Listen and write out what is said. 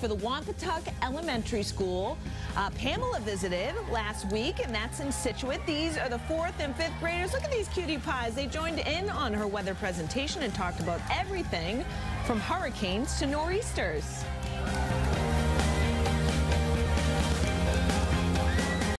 for the Wampatuck Elementary School. Uh, Pamela visited last week, and that's in Scituate. These are the fourth and fifth graders. Look at these cutie pies. They joined in on her weather presentation and talked about everything from hurricanes to nor'easters.